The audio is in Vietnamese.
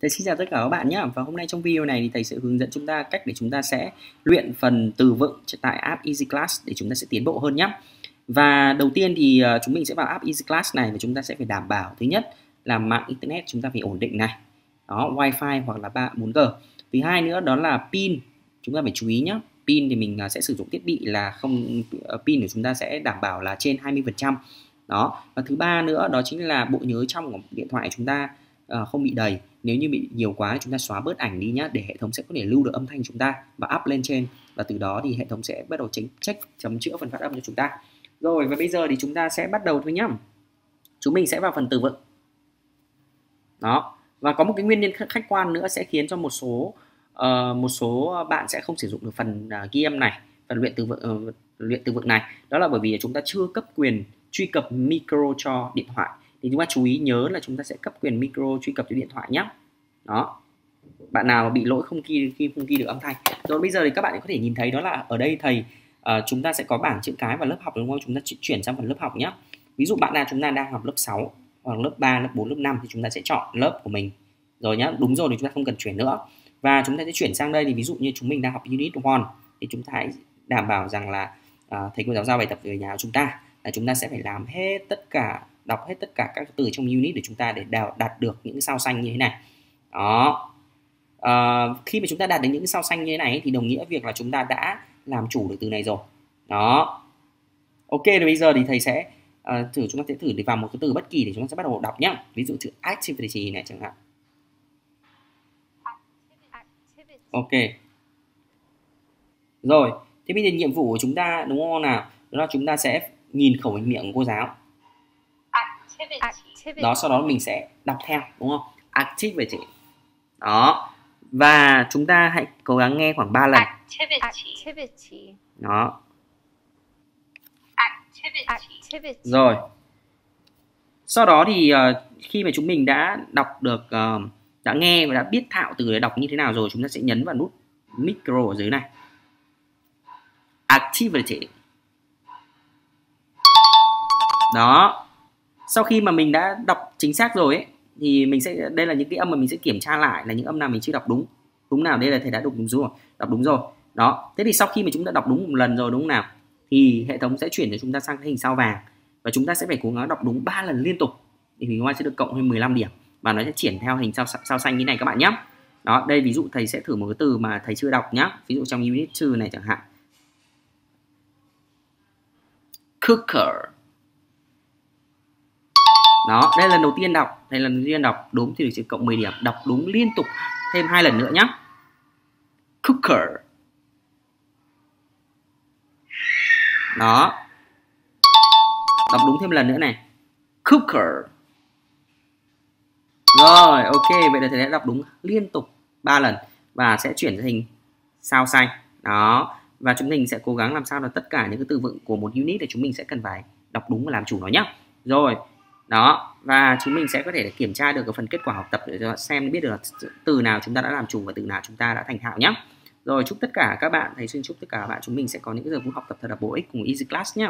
Thầy xin chào tất cả các bạn nhé và hôm nay trong video này thì thầy sẽ hướng dẫn chúng ta cách để chúng ta sẽ luyện phần từ vựng tại app Easy Class để chúng ta sẽ tiến bộ hơn nhé. Và đầu tiên thì ờ, chúng mình sẽ vào app Easy Class này và chúng ta sẽ phải đảm bảo thứ nhất là mạng internet chúng ta phải ổn định này. Đó, wifi hoặc là 3 4G. Thứ hai nữa đó là pin. Chúng ta phải chú ý nhé. Pin thì mình ờ, sẽ sử dụng thiết bị là không ờ, pin của chúng ta sẽ đảm bảo là trên 20%. Đó. Và thứ ba nữa đó chính là bộ nhớ trong của điện thoại chúng ta Ờ, không bị đầy. Nếu như bị nhiều quá chúng ta xóa bớt ảnh đi nhé để hệ thống sẽ có thể lưu được âm thanh chúng ta và up lên trên. Và từ đó thì hệ thống sẽ bắt đầu chính check chấm chữa phần phát âm cho chúng ta. Rồi và bây giờ thì chúng ta sẽ bắt đầu thôi nhá. Chúng mình sẽ vào phần từ vựng. Đó. Và có một cái nguyên nhân khách quan nữa sẽ khiến cho một số uh, một số bạn sẽ không sử dụng được phần uh, ghi âm này phần luyện từ vựng uh, luyện từ vựng này. Đó là bởi vì chúng ta chưa cấp quyền truy cập micro cho điện thoại thì chúng ta chú ý nhớ là chúng ta sẽ cấp quyền micro truy cập cho điện thoại nhé đó. Bạn nào bị lỗi không ghi khi không ghi được âm thanh. Rồi bây giờ thì các bạn có thể nhìn thấy đó là ở đây thầy uh, chúng ta sẽ có bảng chữ cái và lớp học đúng không? Chúng ta chuyển sang phần lớp học nhé ví dụ bạn nào chúng ta đang học lớp 6 hoặc lớp 3, lớp 4, lớp 5 thì chúng ta sẽ chọn lớp của mình. Rồi nhá đúng rồi thì chúng ta không cần chuyển nữa. Và chúng ta sẽ chuyển sang đây thì ví dụ như chúng mình đang học unit 1 thì chúng ta hãy đảm bảo rằng là uh, thầy cô giáo giao bài tập về nhà của chúng ta là chúng ta sẽ phải làm hết tất cả đọc hết tất cả các từ trong unit để chúng ta để đào đạt được những sao xanh như thế này. Đó. À, khi mà chúng ta đạt được những sao xanh như thế này thì đồng nghĩa việc là chúng ta đã làm chủ được từ này rồi. Đó. Ok rồi bây giờ thì thầy sẽ uh, thử chúng ta sẽ thử để vào một cái từ bất kỳ để chúng ta sẽ bắt đầu đọc nhá. Ví dụ chữ activity này chẳng hạn. Ok. Rồi. Thế bây giờ nhiệm vụ của chúng ta đúng không nào? Đó là chúng ta sẽ nhìn khẩu hình miệng của cô giáo. Activity. đó sau đó mình sẽ đọc theo đúng không? Activity. Đó. Và chúng ta hãy cố gắng nghe khoảng 3 lần. Activity. Đó. Activity. rồi. Sau đó thì uh, khi mà chúng mình đã đọc được uh, đã nghe và đã biết thạo từ để đọc như thế nào rồi chúng ta sẽ nhấn vào nút micro ở dưới này. Activity đó. Sau khi mà mình đã đọc chính xác rồi ấy, thì mình sẽ, đây là những cái âm mà mình sẽ kiểm tra lại là những âm nào mình chưa đọc đúng. Đúng nào, đây là thầy đã đọc đúng rồi, đọc đúng rồi. Đó. Thế thì sau khi mà chúng ta đọc đúng một lần rồi đúng không nào? Thì hệ thống sẽ chuyển cho chúng ta sang cái hình sao vàng và chúng ta sẽ phải cố gắng đọc đúng 3 lần liên tục. Thì mình sẽ được cộng thêm 15 điểm và nó sẽ chuyển theo hình sao sao xanh như này các bạn nhé đó, đây ví dụ thầy sẽ thử một cái từ mà thầy chưa đọc nhá. Ví dụ trong unit 2 này chẳng hạn. Cooker đó, đây là lần đầu tiên đọc. Đây là lần đầu tiên đọc. Đúng thì được sẽ cộng 10 điểm. Đọc đúng liên tục thêm hai lần nữa nhé cooker. Đó. Đọc đúng thêm lần nữa này. Cooker. Rồi, ok. Vậy là thầy đã đọc đúng liên tục 3 lần và sẽ chuyển thành hình sao xanh đó. Và chúng mình sẽ cố gắng làm sao là tất cả những cái từ vựng của một unit thì chúng mình sẽ cần phải đọc đúng và làm chủ nó nhé rồi đó, và chúng mình sẽ có thể kiểm tra được cái phần kết quả học tập để cho xem biết được từ nào chúng ta đã làm chủ và từ nào chúng ta đã thành thạo nhé rồi, chúc tất cả các bạn, thầy xin chúc tất cả các bạn, chúng mình sẽ có những giờ phút học tập thật là bổ ích cùng Easy Class nhé